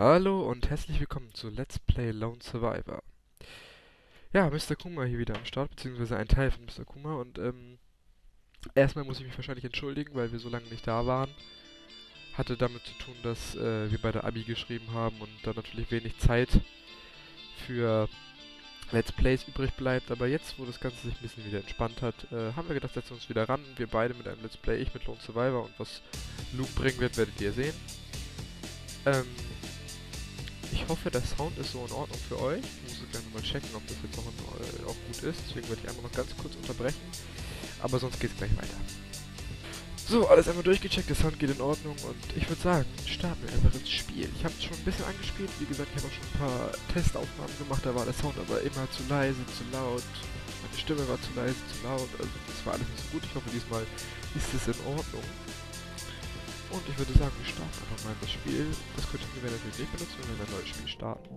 Hallo und herzlich willkommen zu Let's Play Lone Survivor. Ja, Mr. Kuma hier wieder am Start, beziehungsweise ein Teil von Mr. Kuma und ähm, erstmal muss ich mich wahrscheinlich entschuldigen, weil wir so lange nicht da waren. Hatte damit zu tun, dass äh, wir bei der Abi geschrieben haben und da natürlich wenig Zeit für Let's Plays übrig bleibt. Aber jetzt, wo das Ganze sich ein bisschen wieder entspannt hat, äh, haben wir gedacht, setzen wir uns wieder ran. Wir beide mit einem Let's Play, ich mit Lone Survivor und was Luke bringen wird, werdet ihr sehen. Ähm, ich hoffe, der Sound ist so in Ordnung für euch. Ich muss gleich nochmal checken, ob das jetzt auch, in, äh, auch gut ist. Deswegen werde ich einmal noch ganz kurz unterbrechen. Aber sonst geht es gleich weiter. So, alles einmal durchgecheckt, der Sound geht in Ordnung und ich würde sagen, starten wir einfach ins Spiel. Ich habe schon ein bisschen angespielt, wie gesagt, ich habe auch schon ein paar Testaufnahmen gemacht, da war der Sound aber immer zu leise, zu laut, meine Stimme war zu leise, zu laut, also das war alles nicht so gut. Ich hoffe, diesmal ist es in Ordnung. Und ich würde sagen, wir starten einfach mal das Spiel. Das könnten wir natürlich nicht benutzen, wenn wir ein neues Spiel starten.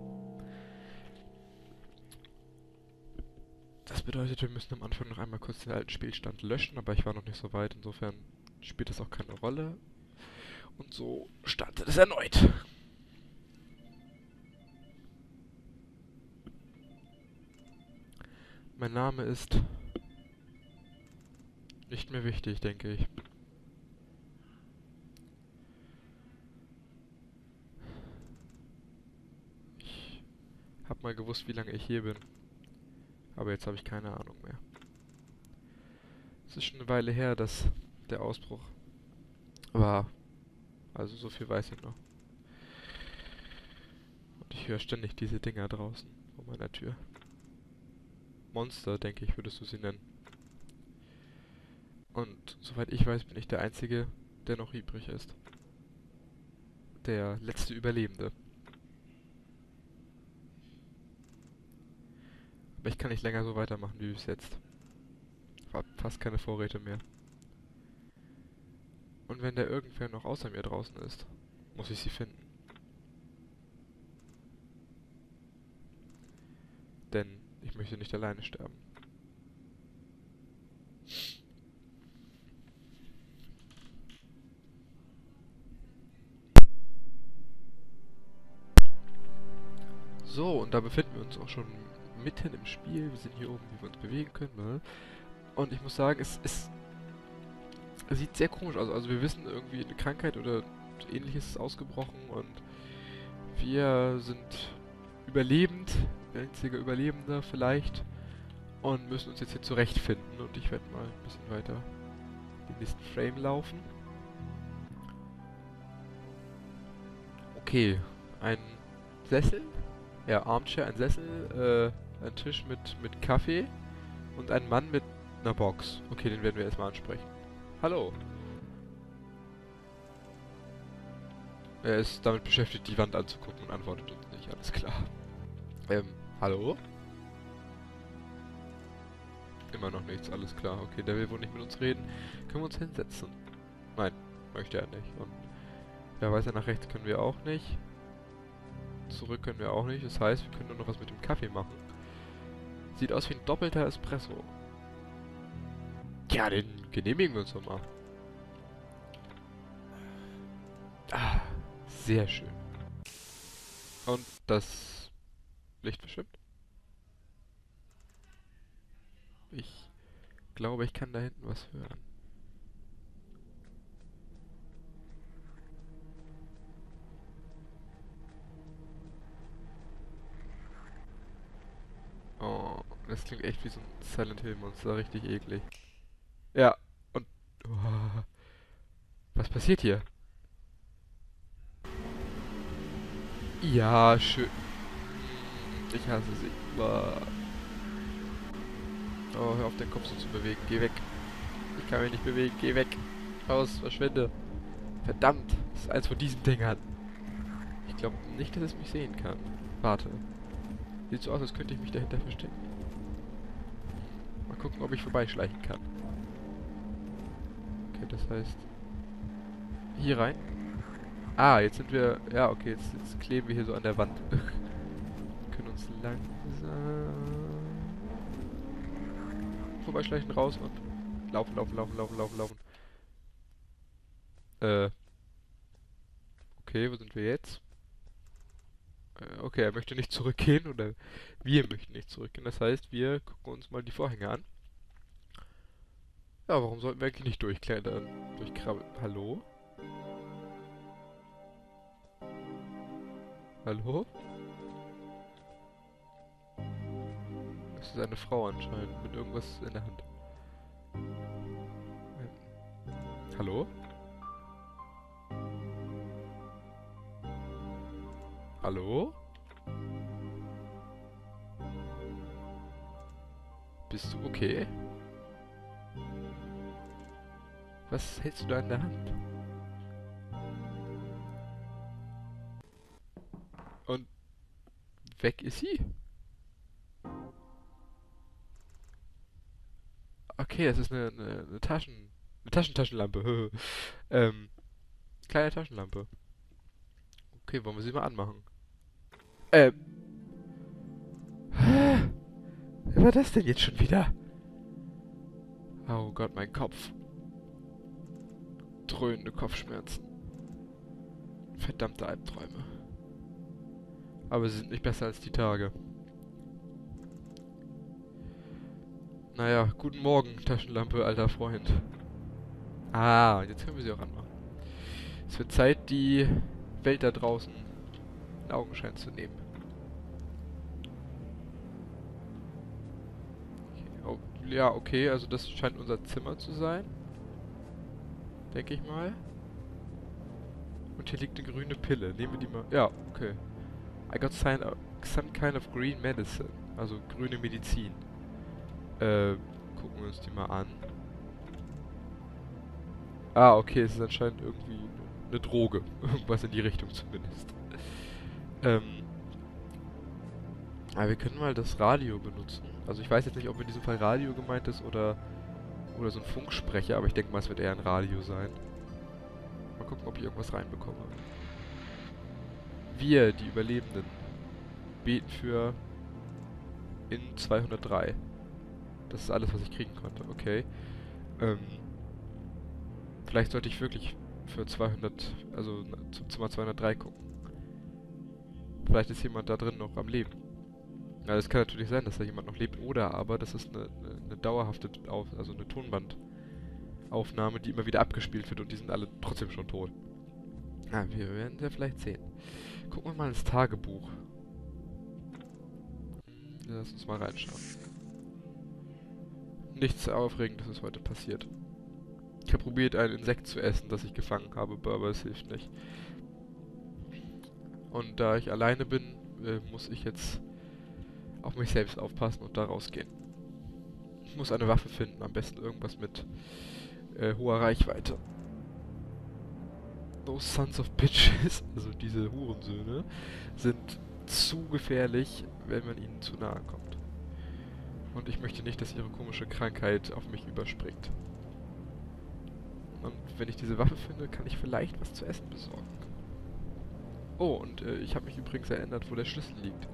Das bedeutet, wir müssen am Anfang noch einmal kurz den alten Spielstand löschen, aber ich war noch nicht so weit, insofern spielt das auch keine Rolle. Und so startet es erneut. Mein Name ist nicht mehr wichtig, denke. Ich mal gewusst, wie lange ich hier bin. Aber jetzt habe ich keine Ahnung mehr. Es ist schon eine Weile her, dass der Ausbruch war. Also so viel weiß ich noch. Und ich höre ständig diese Dinger draußen vor meiner Tür. Monster, denke ich, würdest du sie nennen. Und soweit ich weiß, bin ich der Einzige, der noch übrig ist. Der letzte Überlebende. Aber ich kann nicht länger so weitermachen wie bis jetzt. Hab fast keine Vorräte mehr. Und wenn da irgendwer noch außer mir draußen ist, muss ich sie finden. Denn ich möchte nicht alleine sterben. So, und da befinden wir uns auch schon mitten im Spiel. Wir sind hier oben, wie wir uns bewegen können. Ne? Und ich muss sagen, es, es sieht sehr komisch aus. Also wir wissen irgendwie, eine Krankheit oder ähnliches ist ausgebrochen und wir sind überlebend, einziger Überlebender vielleicht und müssen uns jetzt hier zurechtfinden und ich werde mal ein bisschen weiter den nächsten Frame laufen. Okay, ein Sessel, ja, Armchair, ein Sessel, äh, ein Tisch mit, mit Kaffee und ein Mann mit einer Box. Okay, den werden wir erstmal ansprechen. Hallo. Er ist damit beschäftigt, die Wand anzugucken und antwortet uns nicht. Alles klar. Ähm, hallo? Immer noch nichts, alles klar. Okay, der will wohl nicht mit uns reden. Können wir uns hinsetzen? Nein, möchte er nicht. Und ja, weiter nach rechts können wir auch nicht. Zurück können wir auch nicht. Das heißt, wir können nur noch was mit dem Kaffee machen. Sieht aus wie ein doppelter Espresso. Ja, den genehmigen wir uns doch mal. Ah, sehr schön. Und das Licht verschwimmt. Ich glaube, ich kann da hinten was hören. Das klingt echt wie so ein Silent Hill Monster, richtig eklig. Ja, und... Oh, was passiert hier? Ja, schön. Ich hasse sie. Oh, hör auf, den Kopf so zu bewegen. Geh weg. Ich kann mich nicht bewegen. Geh weg. Raus, verschwinde. Verdammt. Das ist eins von diesen Dingern. Ich glaube nicht, dass es mich sehen kann. Warte. Sieht so aus, als könnte ich mich dahinter verstecken. Gucken, ob ich vorbeischleichen kann. Okay, das heißt... Hier rein. Ah, jetzt sind wir... Ja, okay, jetzt, jetzt kleben wir hier so an der Wand. können uns langsam... Vorbeischleichen raus und... Laufen, laufen, laufen, laufen, laufen, laufen. Äh... Okay, wo sind wir jetzt? Okay, er möchte nicht zurückgehen oder wir möchten nicht zurückgehen. Das heißt, wir gucken uns mal die Vorhänge an. Ja, warum sollten wir eigentlich nicht durchklettern? Durchkrabbeln. Hallo? Hallo? Das ist eine Frau anscheinend mit irgendwas in der Hand. Ähm, hallo? Hallo? Bist du okay? Was hältst du da in der Hand? Und weg ist sie. Okay, es ist eine, eine, eine Taschen... Eine Taschentaschenlampe. ähm, kleine Taschenlampe. Okay, wollen wir sie mal anmachen? Ähm. War das denn jetzt schon wieder? Oh Gott, mein Kopf. Dröhnende Kopfschmerzen. Verdammte Albträume. Aber sie sind nicht besser als die Tage. Naja, guten Morgen, Taschenlampe, alter Freund. Ah, jetzt können wir sie auch anmachen. Es wird Zeit, die Welt da draußen in Augenschein zu nehmen. Ja, okay, also das scheint unser Zimmer zu sein. Denke ich mal. Und hier liegt eine grüne Pille. Nehmen wir die mal. Ja, okay. I got some, some kind of green medicine. Also grüne Medizin. Äh, gucken wir uns die mal an. Ah, okay, es ist anscheinend irgendwie eine Droge. Irgendwas in die Richtung zumindest. Ähm. Aber wir können mal das Radio benutzen. Also ich weiß jetzt nicht, ob in diesem Fall Radio gemeint ist oder oder so ein Funksprecher, aber ich denke mal, es wird eher ein Radio sein. Mal gucken, ob ich irgendwas reinbekomme. Wir, die Überlebenden, beten für in 203. Das ist alles, was ich kriegen konnte. Okay. Ähm, vielleicht sollte ich wirklich für 200, also zum Zimmer 203 gucken. Vielleicht ist jemand da drin noch am Leben. Ja, das kann natürlich sein, dass da jemand noch lebt. Oder aber das ist eine, eine, eine dauerhafte, Auf also eine Tonbandaufnahme, die immer wieder abgespielt wird und die sind alle trotzdem schon tot. Ja, wir werden es ja vielleicht sehen. Gucken wir mal ins Tagebuch. Lass uns mal reinschauen. Nichts Aufregendes ist heute passiert. Ich habe probiert, ein Insekt zu essen, das ich gefangen habe, aber es hilft nicht. Und da ich alleine bin, äh, muss ich jetzt auf mich selbst aufpassen und da rausgehen. Ich muss eine Waffe finden, am besten irgendwas mit äh, hoher Reichweite. Those Sons of Bitches, also diese Hurensöhne, sind zu gefährlich, wenn man ihnen zu nahe kommt. Und ich möchte nicht, dass ihre komische Krankheit auf mich überspringt. Und wenn ich diese Waffe finde, kann ich vielleicht was zu essen besorgen. Oh, und äh, ich habe mich übrigens erinnert, wo der Schlüssel liegt.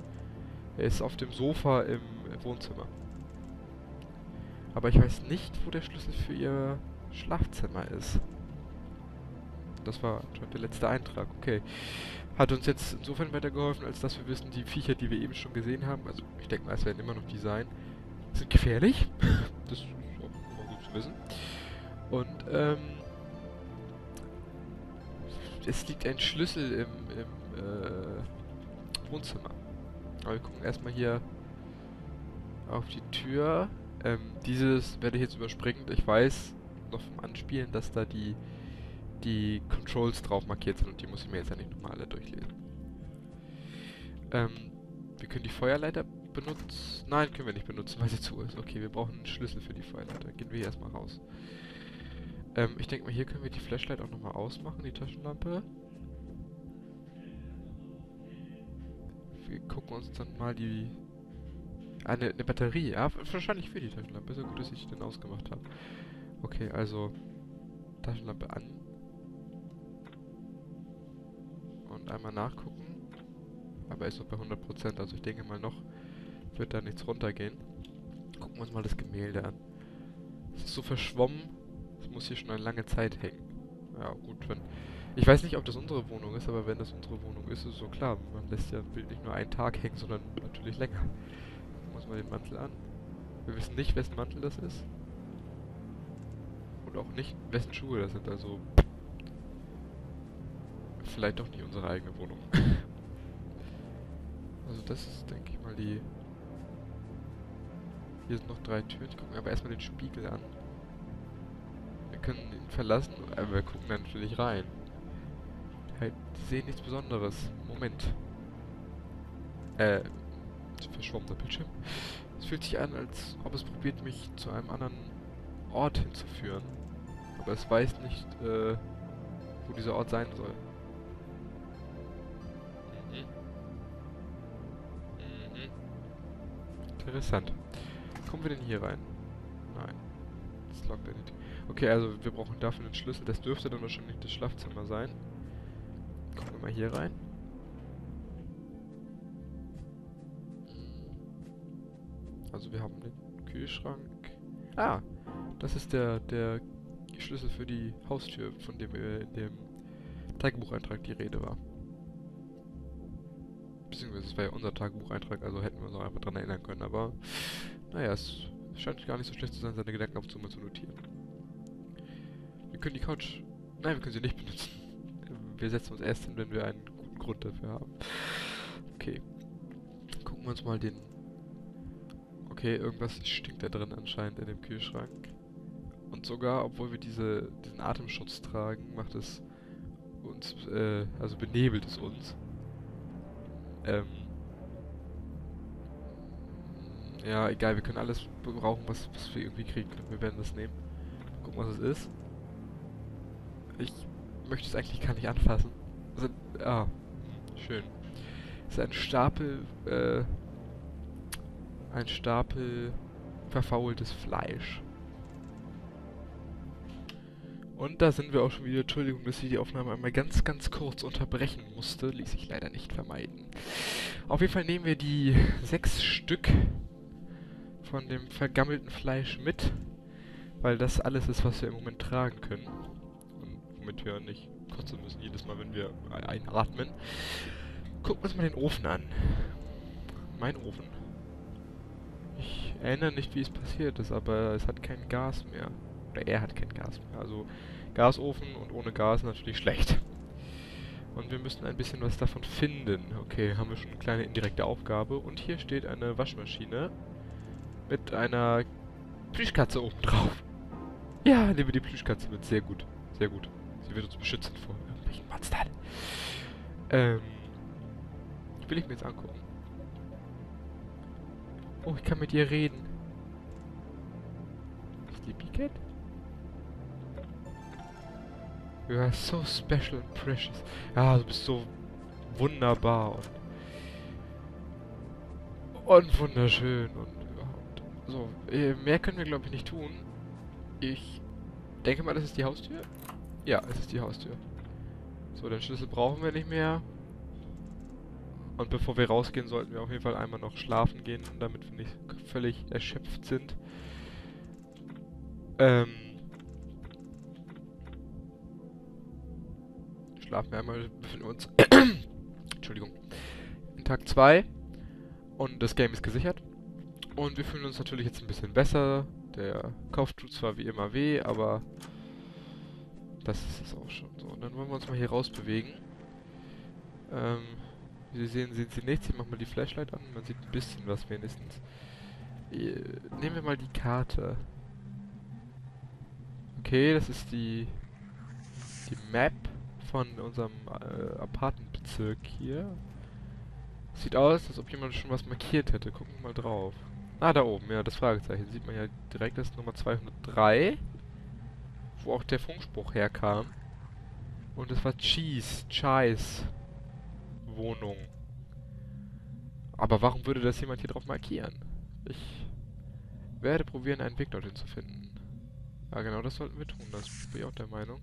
Er ist auf dem Sofa im Wohnzimmer. Aber ich weiß nicht, wo der Schlüssel für ihr Schlafzimmer ist. Das war der letzte Eintrag. Okay. Hat uns jetzt insofern weitergeholfen, als dass wir wissen, die Viecher, die wir eben schon gesehen haben, also ich denke mal, es werden immer noch die sein, sind gefährlich. das ist auch immer gut zu wissen. Und, ähm, es liegt ein Schlüssel im, im äh, Wohnzimmer. Wir gucken erstmal hier auf die Tür. Ähm, dieses werde ich jetzt überspringen. Ich weiß noch vom Anspielen, dass da die, die Controls drauf markiert sind und die muss ich mir jetzt ja nicht nochmal alle durchlesen. Ähm, wir können die Feuerleiter benutzen. Nein, können wir nicht benutzen, weil sie zu ist. Okay, wir brauchen einen Schlüssel für die Feuerleiter. Gehen wir hier erstmal raus. Ähm, ich denke mal, hier können wir die Flashlight auch nochmal ausmachen, die Taschenlampe. Wir gucken uns dann mal die... Eine, eine Batterie. Ja, wahrscheinlich für die Taschenlampe. Ist ja gut, dass ich den ausgemacht habe. Okay, also... Taschenlampe an. Und einmal nachgucken. Aber er ist noch bei 100%, also ich denke mal noch wird da nichts runtergehen. Gucken wir uns mal das Gemälde an. Es ist so verschwommen, es muss hier schon eine lange Zeit hängen. Ja gut, wenn, Ich weiß nicht, ob das unsere Wohnung ist, aber wenn das unsere Wohnung ist, ist es so klar. Man lässt ja Bild nicht nur einen Tag hängen, sondern natürlich länger. Gucken wir uns mal den Mantel an. Wir wissen nicht, wessen Mantel das ist. Und auch nicht, wessen Schuhe das sind, also... Vielleicht doch nicht unsere eigene Wohnung. also das ist, denke ich mal, die... Hier sind noch drei Türen. Ich gucke mir aber erstmal den Spiegel an. Wir können ihn verlassen, aber wir gucken dann natürlich rein. Halt, die sehen nichts Besonderes. Moment. Äh, verschwommener Bildschirm. Es fühlt sich an, als ob es probiert, mich zu einem anderen Ort hinzuführen. Aber es weiß nicht, äh, wo dieser Ort sein soll. Mhm. Mhm. Interessant. Kommen wir denn hier rein? Nein. Das lockt er nicht. Okay, also wir brauchen dafür einen Schlüssel. Das dürfte dann wahrscheinlich das Schlafzimmer sein. Gucken wir mal hier rein. Also wir haben den Kühlschrank. Ah, das ist der, der Schlüssel für die Haustür, von dem wir in dem Tagebucheintrag die Rede war. Beziehungsweise es war ja unser Tagebucheintrag, also hätten wir uns auch einfach dran erinnern können, aber naja, es scheint gar nicht so schlecht zu sein, seine Gedanken auf zu notieren. Wir können die Couch... Nein, wir können sie nicht benutzen. Wir setzen uns erst hin, wenn wir einen guten Grund dafür haben. Okay. Gucken wir uns mal den... Okay, irgendwas stinkt da drin anscheinend in dem Kühlschrank. Und sogar, obwohl wir diese, diesen Atemschutz tragen, macht es uns, äh, also benebelt es uns. Ähm, ja, egal, wir können alles brauchen, was, was wir irgendwie kriegen können. Wir werden das nehmen. Gucken, was es ist. Ich möchte es eigentlich gar nicht anfassen. Also, ah, schön. Es ist ein Stapel, äh, ein Stapel verfaultes Fleisch. Und da sind wir auch schon wieder. Entschuldigung, dass ich die Aufnahme einmal ganz, ganz kurz unterbrechen musste. Ließ sich leider nicht vermeiden. Auf jeden Fall nehmen wir die sechs Stück von dem vergammelten Fleisch mit. Weil das alles ist, was wir im Moment tragen können. Wir nicht kotzen müssen jedes Mal, wenn wir einatmen. Gucken wir uns mal den Ofen an. Mein Ofen. Ich erinnere nicht, wie es passiert ist, aber es hat kein Gas mehr. Oder er hat kein Gas mehr. Also Gasofen und ohne Gas natürlich schlecht. Und wir müssen ein bisschen was davon finden. Okay, haben wir schon eine kleine indirekte Aufgabe. Und hier steht eine Waschmaschine mit einer Plüschkatze oben drauf. Ja, nehmen wir die Plüschkatze mit. Sehr gut. Sehr gut. Sie wird uns beschützen vor irgendwelchen Monstern. Ähm. Will ich mir jetzt angucken. Oh, ich kann mit ihr reden. Sleepy Cat? You are so special and precious. Ja, du bist so wunderbar und, und wunderschön und überhaupt. So, äh, mehr können wir glaube ich nicht tun. Ich denke mal, das ist die Haustür. Ja, es ist die Haustür. So, den Schlüssel brauchen wir nicht mehr. Und bevor wir rausgehen, sollten wir auf jeden Fall einmal noch schlafen gehen, damit wir nicht völlig erschöpft sind. Ähm, schlafen wir einmal, befinden uns, Entschuldigung, in Tag 2 und das Game ist gesichert. Und wir fühlen uns natürlich jetzt ein bisschen besser. Der Kopf tut zwar wie immer weh, aber das ist es auch schon so. Und dann wollen wir uns mal hier rausbewegen. Ähm, wie Sie sehen, sehen Sie nichts. Ich mache mal die Flashlight an. Man sieht ein bisschen was wenigstens. Nehmen wir mal die Karte. Okay, das ist die die Map von unserem äh, Apartmentbezirk hier. Sieht aus, als ob jemand schon was markiert hätte. Gucken wir mal drauf. Ah, da oben, ja, das Fragezeichen. Sieht man ja direkt, das ist Nummer 203. Wo auch der Funkspruch herkam. Und das war Cheese, Cheese Wohnung. Aber warum würde das jemand hier drauf markieren? Ich werde probieren, einen Weg dorthin zu finden. Ja, genau, das sollten wir tun. Das bin ich auch der Meinung.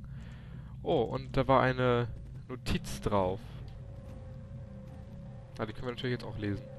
Oh, und da war eine Notiz drauf. Ah, die können wir natürlich jetzt auch lesen.